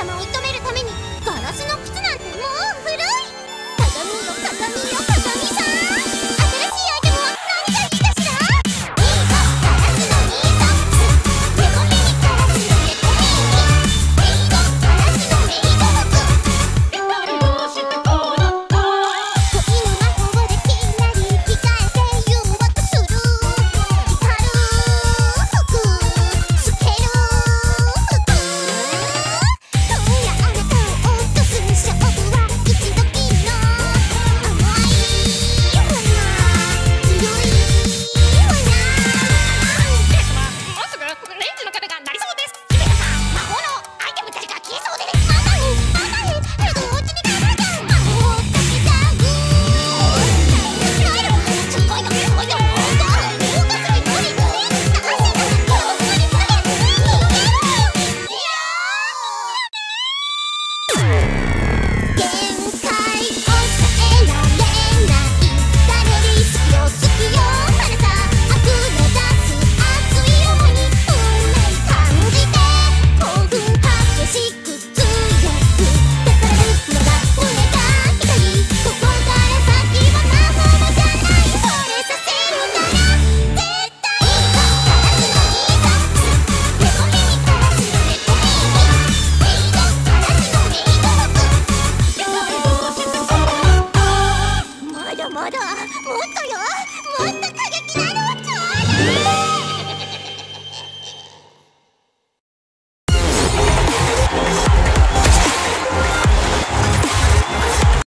様を射止めだもっと